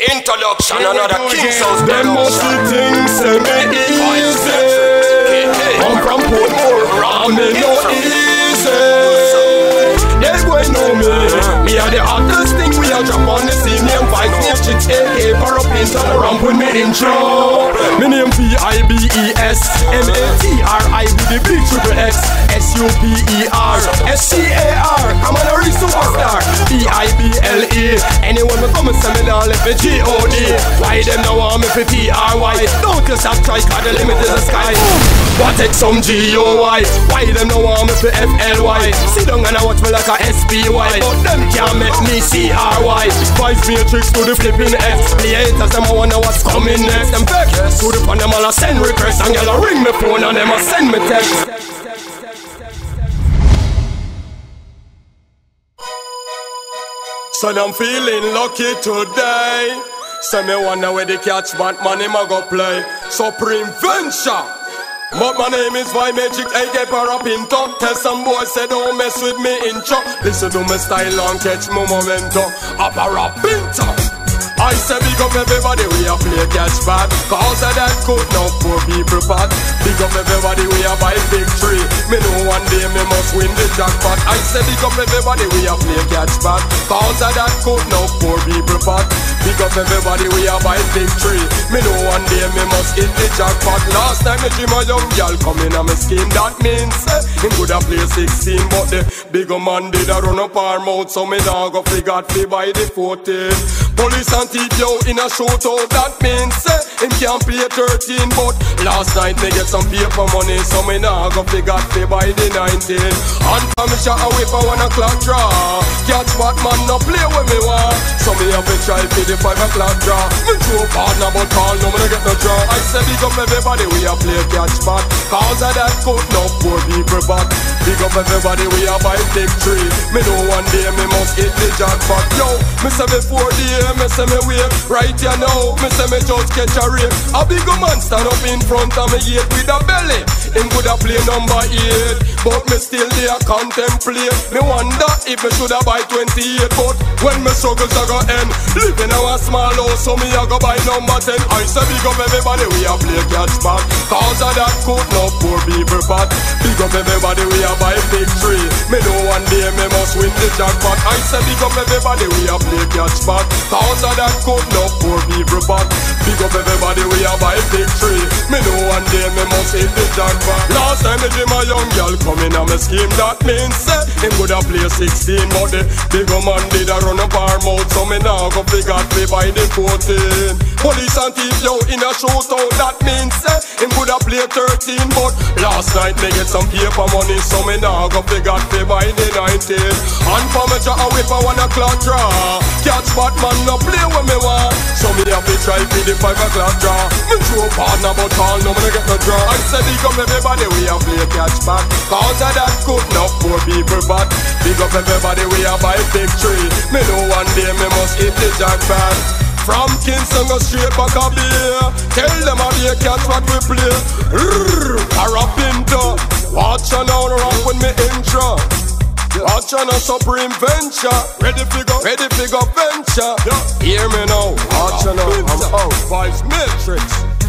Introduction, another King's House Them be things say me easy. I'm from Portmore, and me no easy. They boy know me. Me are the hottest thing we are drop on the scene. Name Vibes, name Chicks, AK, for up in turn around with me intro. Me name V-I-B-E-S, M-A-T-R-I with the big triple X, S-U-P-E-R, Anyone me come and send me down, let me G-O-D. Why them now want me for P-R-Y? Don't you stop try, cause the limit is the sky. What take some G-O-Y? Why them now want me for F-L-Y? Down and I watch me like a S-P-Y. But them can't make me C-R-Y. Vibes Matrix to the flipping X. The haters, them I wonder what's coming next. Them vex to the pan, them all a send requests. And y'all ring me phone and them a send me text. So I'm feeling lucky today. So me wonder where the Cash Pot man him a go play. Supreme Venture. But my name is Vi Magic, AK Parapinto. Tell some boys say don't mess with me intro. Listen to my style and catch my momento. A Parapinto. I say big up everybody, we a play Cash Pot Cause of that could no poor people bad Big up everybody, we a buy big tree Me know one day me must win the jackpot. I say big up everybody, we a play Cash Pot Cause of that could no poor people bad Big up everybody, we a buy big tree Me know one day me must hit the jackpot. Last time me dream a young girl come in on me scheme. That means eh, him could a play 16 But the bigger man did a run up our mouth So me now go figure fi by the 14 Police and thief in a shootout. That means eh, him can't pay 13 But last night they get some paper money So me now go figure fi by the 19 And from shot away for one o'clock draw. Cash Pot man no play with me want. So me have to try for the 5 o'clock draw. Me true partner but call no me get no draw. I say big up everybody we a play Cash Pot Cause of that could no poor people back. Big up everybody we a buy victory Me know one day me must hit the jackpot. Yo, me say before the year me say me wait. Right here now, me say me just catch a rape A big man stand up in front of me yet with a belly. Him could a play number 8 But me still there contemplate. Me wonder if me should have buy 28 But when me struggles a go end. Living in a small house so me a go buy number 10 I say big up everybody we a play Cash Pot. Cause of that could no poor people bad Big up everybody we a buy Me the jackpot I say big up everybody we a play catch Cause of that could no for people bad a young girl coming in on me scheme That means say him could a play 16 But the bigger man did a run up our mouth So me now go figure play by the 14 Police and thief yo in a shootout That means say him could a play 13 But last night me get some paper money So me now go figure play by the 19 And for me try away for one o'clock draw. Cash Pot man no play with me want try for the 5 o'clock draw. Me true partner but call no me no get no draw. I said big up everybody we have play Cash Pot. Cause of that could no poor people but Big up everybody we have buy victory Me know one day me must hit the jackpot from Kingston go straight back a beer Tell them how they catch what we play. Rrrr, Parapinto Watch on now rock with me intro. Watch on a supreme venture. Ready for ready for go venture. Hear me now Now, I'm out Vibes Matrix